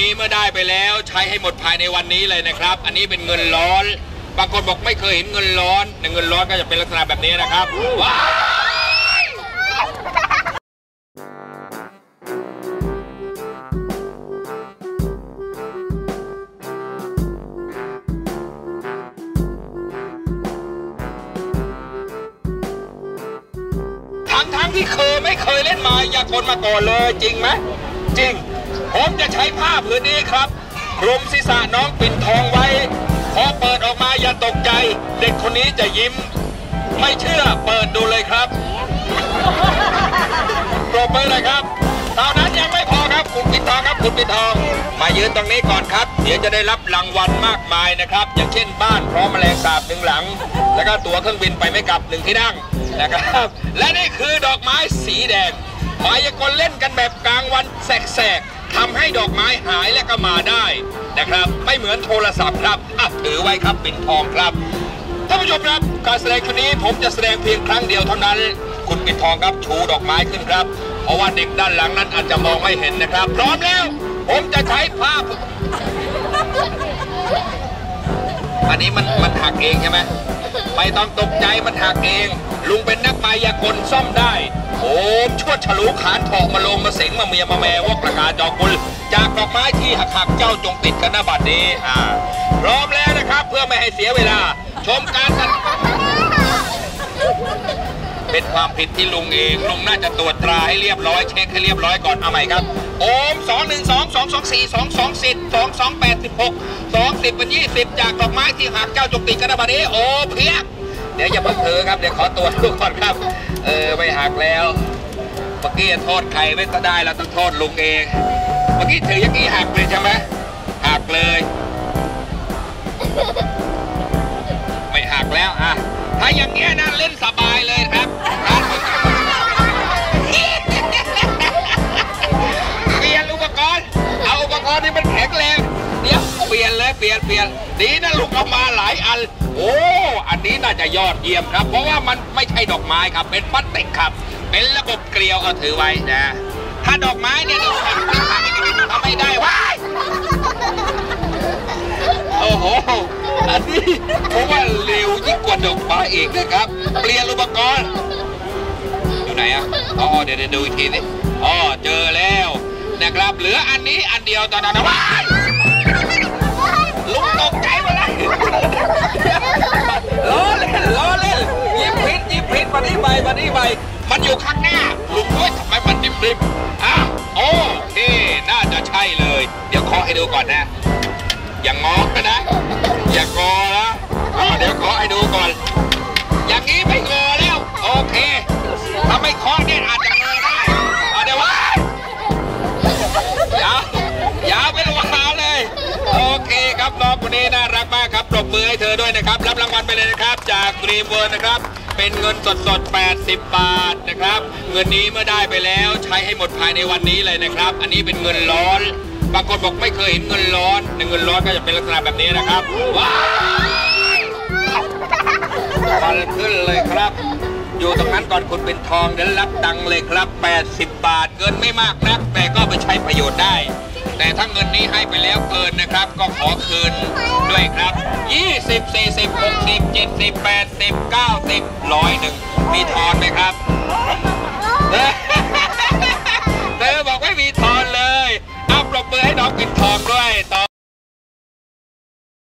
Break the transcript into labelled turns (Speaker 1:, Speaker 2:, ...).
Speaker 1: นี้เมื่อได้ไปแล้วใช้ให้หมดภายในวันนี้เลยนะครับ อันนี้เป็นเงินร้อน บางคนบอกไม่เคยเห็นเงินร้อนแต่เงินร้อนก็จะเป็นลักษณะแบบนี้นะครับว้าวทั้งทั้งที่เคยไม่เคยเล่นมายากลมาก่อนเลยจริงไหมจริง ผมจะใช้ผ้าผืนนี้ครับคลุมศีรษะน้องปิ่นทองไว้ พอเปิดออกมาอย่าตกใจ เด็กคนนี้จะยิ้ม ไม่เชื่อเปิดดูเลยครับปรบมือเลยครับเท่านั้นยังไม่พอครับคุณปิ่นทองครับคุณปิ่นทอง มายืนตรงนี้ก่อนครับ เดี๋ยวจะได้รับรางวัลมากมายนะครับ อย่างเช่นบ้านพร้อมแมลงสาบหนึ่งหลัง แล้วก็ตั๋วเครื่องบินไปไม่กลับหนึ่งที่นั่งนะครับ และนี่คือดอกไม้สีแดงหมายกลเล่นกันแบบกลางวันแสกๆ ทำให้ดอกไม้หายและก็มาได้นะครับ ไม่เหมือนโทรศัพท์ครับอะถือไว้ครับปิ่นทองครับท่านผู้ชมครับ การแสดงชุดนี้ผมจะแสดงเพียงครั้งเดียวเท่านั้น คุณปิดทองครับชูดอกไม้ขึ้นครับ เพราะว่าเด็กด้านหลังนั้นอาจจะมองไม่เห็นนะครับ พร้อมแล้ว ผมจะใช้ภาพ อันนี้มันมันหักเองใช่ไหม ไม่ต้องตกใจมันหักเอง ลุงเป็นนักมายากลซ่อมได้โอมชวดฉลูขานทองมาลงมาเสงมาเมียมาแม่วกประกาศดอกกุล จากดอกไม้ที่หักหักเจ้าจงติดกันหน้าบัดนี้อ่าพร้อมแล้วนะครับเพื่อไม่ให้เสียเวลา ชมการกันเป็นความผิดที่ลุงเองลุงน่าจะตรวจตราให้เรียบร้อยเช็คให้เรียบร้อยก่อนเอาใหม่ครับ โอม2 1 2 2 2 4 2 2 10 2 2 8 16 2 10เป็น20จากดอกไม้ที่หักเจ้าจงติดกันนะบัดนี้โอเพียกเดี๋ยวอย่าเพิ่งเผลอครับเดี๋ยวขอตรวจดูก่อนครับ เออไม่หักแล้วเมื่อกี้โทษใครไม่ก็ได้เราต้องโทษลุงเอง เมื่อกี้ถือย่างนี้หักเลยใช่ไหมหักเลย ไม่หักแล้วอะถ้าอย่างเงี้ยนะเล่นสับ เปลี่ยนเปลี่ยนดีนะลูกเอามาหลายอัน โอ้ อันนี้น่าจะยอดเยี่ยมครับ เพราะว่ามันไม่ใช่ดอกไม้ครับ เป็นพลาสติกครับ เป็นระบบเกลียวเอาถือไว้นะ ถ้าดอกไม้เนี่ยนี่ไม่หักทำไม่ได้ว้ายโอ้โห อันนี้ผมว่าเร็วยิ่งกว่าดอกไม้อีกนะครับ เปลี่ยนอุปกรณ์อยู่ไหนอะอ๋อเดี๋ยวดูอีกทีสิอ๋อเจอแล้วนะครับ เหลืออันนี้อันเดียวตอนนั้นนะว้าย ร่มันอยู่ข้างหน้าลุงด้วยทำไมมันดิบดิบๆอ้าวโอเค น่าจะใช่เลย เดี๋ยวขอให้ดูก่อนนะ อย่างงอนะ อย่างงอนะเดี๋ยวขอให้ดูก่อน อย่างนี้ไม่งอแล้ว โอเคถ้าไม่คล้อเนี่ยอาจ ครับน้องคนนี้น่ารักมากครับปรบมือให้เธอด้วยนะครับ รับรางวัลไปเลยนะครับ จากดรีมเวิลด์นะครับ เป็นเงินสดสดๆ80 บาทนะครับ เงินนี้เมื่อได้ไปแล้วใช้ให้หมดภายในวันนี้เลยนะครับ อันนี้เป็นเงินร้อน บางคนบอกไม่เคยเห็นเงินร้อนแต่เงินร้อนก็จะเป็นลักษณะแบบนี้นะครับว้าวฟันขึ้นเลยครับ อยู่ตรงนั้นก่อนคุณเป็นทองเดี๋ยวรับตังค์เลยครับ 80 บาทเงินไม่มากนัก แต่ก็ไปใช้ประโยชน์ได้ แต่ถ้าเงินนี้ให้ไปแล้วเกินนะครับ ก็ขอคืนด้วยครับ 20 40 60 70 80 90ร้อยหนึ่งมีทอนไหมครับ